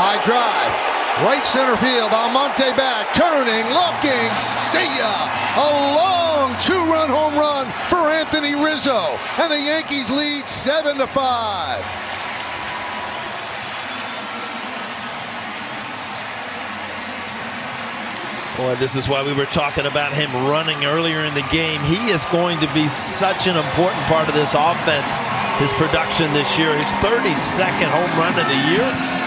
High drive. Right center field. Almonte back. Turning. Looking. See ya. A long two-run home run for Anthony Rizzo. And the Yankees lead 7 to 5. Boy, this is why we were talking about him running earlier in the game. He is going to be such an important part of this offense, his production this year. His 32nd home run of the year.